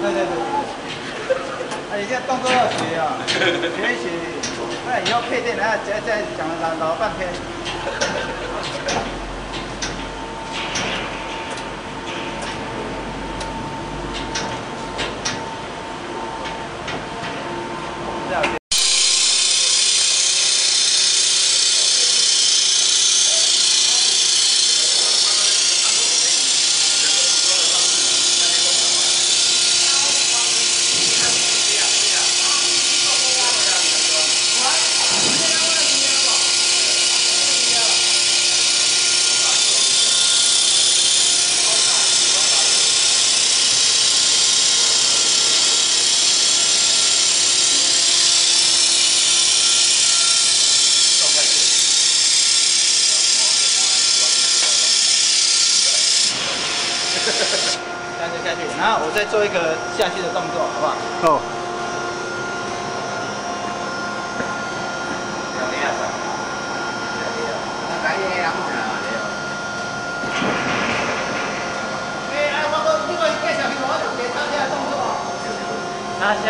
对对对对。哎，你这动作要学啊，学一学，不然以后配电，那再再讲老老半天。下去，然后我再做一个下去的动作，好不好？哦。哎，我我你我介绍给我做别插下动作。插销。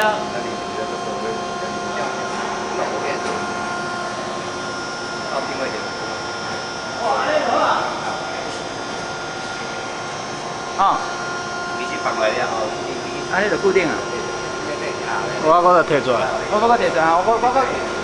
哇，那好啊。啊。放来了后，啊，你就固定啊。我我就摕出来。我我我摕出来，我我我。